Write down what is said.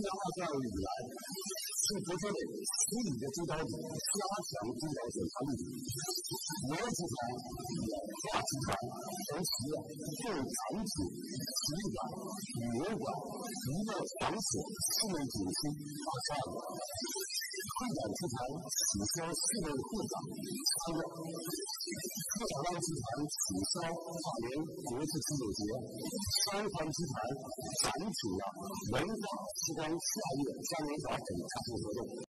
阳二十二日以来，是国家的十余个指导里加强指导检查力度。煤集团、化集团同时对产品、体育馆、旅游馆、娱乐场所、室内景区二十二个。会展集团取消室内会展三个。小湾集团取消大连国际啤酒节。三环集团暂停了文化时光夏夜嘉年华等大型活动。